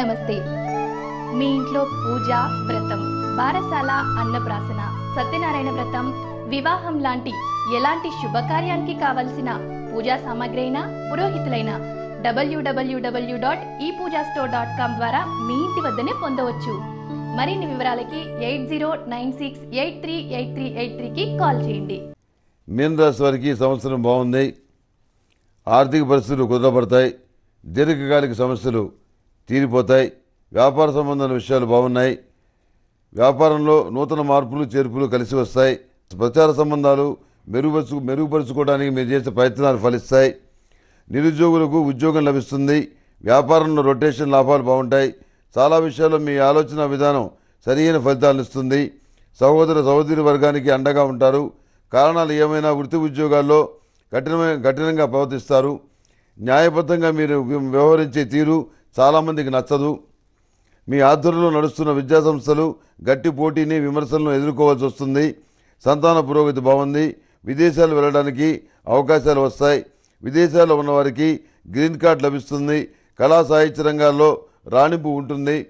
నమస్తే. మీ ఇంట్లో పూజ వ్రతం బారసాల అన్నప్రాసన సత్యనారాయణ వ్రతం వివాహం లాంటి ఎలాంటి శుభకార్యానికి కావలసిన పూజా సామాగ్రి అయినా పురోహితులైన డబ్ల్యూడబ్ల్యూడబ్ల్యూ డాట్ ఈ పూజా స్టోర్ డాట్ కామ్ ద్వారా మీ ఇంటి వద్దనే పొందవచ్చు. మరిన్ని వివరాలకి eight zero nine six eight three eight three eight త్రీకి కాల్ చేయండి. మీన రాశి వారికి సంవత్సరం బాగుంది. ఆర్థిక పరిస్థితులు కుదరబడతాయి దీర్ఘకాలిక సమస్యలు తీరిపోతాయి. వ్యాపార సంబంధమైన విషయాలు బాగున్నాయి. వ్యాపారంలో నూతన మార్పులు చేర్పులు కలిసి వస్తాయి. ప్రచార సంబంధాలు మెరుగుపరుచు మెరుగుపరుచుకోవడానికి మీరు చేసే ప్రయత్నాలు ఫలిస్తాయి. నిరుద్యోగులకు ఉద్యోగం లభిస్తుంది. వ్యాపారంలో రొటేషన్ లాభాలు బాగుంటాయి. చాలా విషయాల్లో మీ ఆలోచన విధానం సరియైన ఫలితాలను ఇస్తుంది. సహోదర సహోదరి వర్గానికి అండగా ఉంటారు. కారణాలు ఏమైనా వృత్తి ఉద్యోగాల్లో కఠినమైన కఠినంగా ప్రవర్తిస్తారు. న్యాయబద్ధంగా మీరు వ్యవహరించే తీరు చాలామందికి నచ్చదు. మీ ఆధ్వర్యంలో నడుస్తున్న విద్యాసంస్థలు గట్టి పోటీని విమర్శలను ఎదుర్కోవాల్సి వస్తుంది. సంతాన పురోగతి బాగుంది. విదేశాలు వెళ్ళడానికి అవకాశాలు వస్తాయి. విదేశాల్లో ఉన్నవారికి గ్రీన్ కార్డ్ లభిస్తుంది. కళా సాహిత్య రంగాల్లో రాణింపు ఉంటుంది.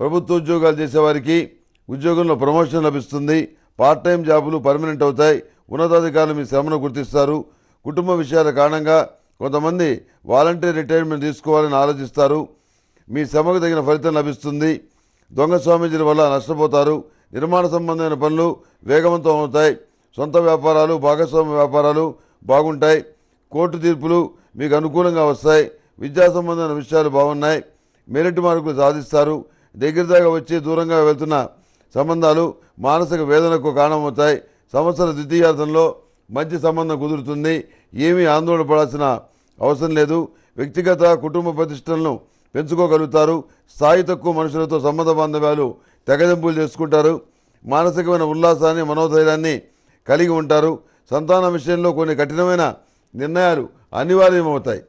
ప్రభుత్వ ఉద్యోగాలు చేసేవారికి ఉద్యోగంలో ప్రమోషన్ లభిస్తుంది. పార్ట్ టైం జాబులు పర్మనెంట్ అవుతాయి. ఉన్నతాధికారులు మీ శ్రమను గుర్తిస్తారు. కుటుంబ విషయాల కారణంగా కొంతమంది వాలంటీర్ రిటైర్మెంట్ తీసుకోవాలని ఆలోచిస్తారు. మీ శ్రమకు తగిన ఫలితం లభిస్తుంది. దొంగ స్వామీజీల వల్ల నష్టపోతారు. నిర్మాణ సంబంధమైన పనులు వేగవంతం అవుతాయి. సొంత వ్యాపారాలు భాగస్వామ్య వ్యాపారాలు బాగుంటాయి. కోర్టు తీర్పులు మీకు అనుకూలంగా వస్తాయి. విద్యా సంబంధమైన విషయాలు బాగున్నాయి. మెరిట్ మార్కులు సాధిస్తారు. దగ్గర దాకా వచ్చి దూరంగా వెళ్తున్న సంబంధాలు మానసిక వేదనకు కారణమవుతాయి. సంవత్సర ద్వితీయార్థంలో మంచి సంబంధం కుదురుతుంది. ఏమీ ఆందోళన పడాల్సిన అవసరం లేదు. వ్యక్తిగత కుటుంబ ప్రతిష్టలను పెంచుకోగలుగుతారు. స్థాయి తక్కువ మనుషులతో సంబంధ బాంధవ్యాలు తెగదెంపులు చేసుకుంటారు. మానసికమైన ఉల్లాసాన్ని మనోధైర్యాన్ని కలిగి ఉంటారు. సంతాన విషయంలో కొన్ని కఠినమైన నిర్ణయాలు అనివార్యమవుతాయి.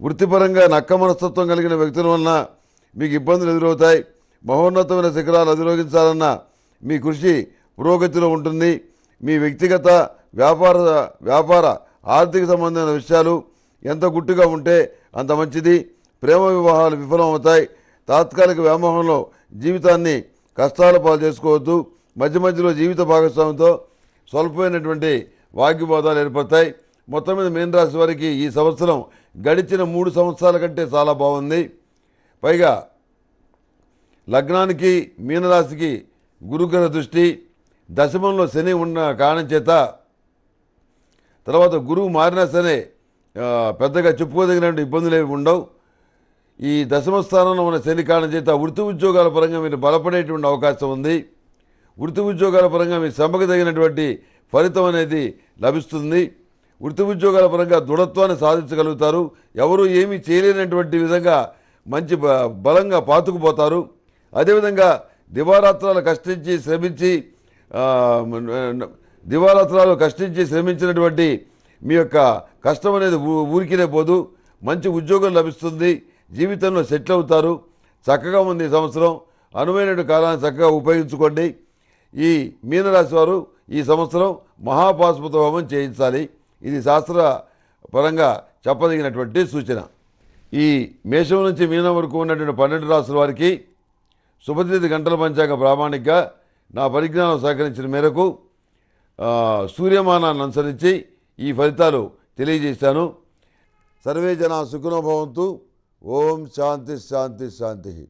వృత్తిపరంగా నక్క మనస్తత్వం కలిగిన వ్యక్తుల వలన మీకు ఇబ్బందులు ఎదురవుతాయి. మహోన్నతమైన శిఖరాలు అధిరోగించాలన్న మీ కృషి పురోగతిలో ఉంటుంది. మీ వ్యక్తిగత వ్యాపార వ్యాపార ఆర్థిక సంబంధమైన విషయాలు ఎంత గుట్టుగా ఉంటే అంత మంచిది. ప్రేమ వివాహాలు విఫలమవుతాయి. తాత్కాలిక వ్యామోహంలో జీవితాన్ని కష్టాల పాలు చేసుకోవద్దు మధ్య మధ్యలో జీవిత భాగస్వామితో స్వల్పమైనటువంటి వాగ్వివాదాలు ఏర్పడతాయి. మొత్తం మీద మీన రాశి వారికి ఈ సంవత్సరం గడిచిన మూడు సంవత్సరాల కంటే చాలా బాగుంది. పైగా లగ్నానికి మీనరాశికి గురుగ్రహ దృష్టి దశమంలో శని ఉన్న కారణం చేత తర్వాత గురువు మారినా సరే పెద్దగా చెప్పుకోదగినటువంటి ఇబ్బందులు ఏమి ఉండవు. ఈ దశమ స్థానంలో ఉన్న శని కారణం చేత వృత్తి ఉద్యోగాల పరంగా మీరు బలపడేటువంటి అవకాశం ఉంది. వృత్తి ఉద్యోగాల పరంగా మీ శ్రమకు తగినటువంటి ఫలితం అనేది లభిస్తుంది. వృత్తి ఉద్యోగాల పరంగా దృఢత్వాన్ని సాధించగలుగుతారు. ఎవరు ఏమీ చేయలేనటువంటి విధంగా మంచి బ- బలంగా పాతుకుపోతారు. అదేవిధంగా దివారాత్రాలు కష్టించి శ్రమించి దివాలత్రాలు దివారాత్రాలు కష్టించి శ్రమించినటువంటి మీ యొక్క కష్టం అనేది ఊ- ఊరికినే పోదు. మంచి ఉద్యోగం లభిస్తుంది. జీవితంలో సెటిల్ అవుతారు. చక్కగా ఉంది ఈ సంవత్సరం. అనువైన కాలాన్ని చక్కగా ఉపయోగించుకోండి. ఈ మీనరాశి వారు ఈ సంవత్సరం మహాపాశుపత హోమం చేయించాలి. ఇది శాస్త్ర పరంగా చెప్పదగినటువంటి సూచన. ఈ మేషం నుంచి మీనం వరకు ఉన్నటువంటి పన్నెండు రాసుల వారికి శుభతిథి గంటల పంచాంగ ప్రామాణిక నా పరిజ్ఞానం సహకరించిన మేరకు సూర్యమానాన్ని అనుసరించి ఈ ఫలితాలు తెలియజేశాను. సర్వే జన సుఖనోభవంతు ఓం శాంతి శాంతి శాంతి.